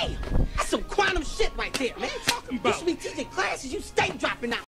Damn, that's some quantum shit right there, man. talking You should be teaching classes. You stay dropping out.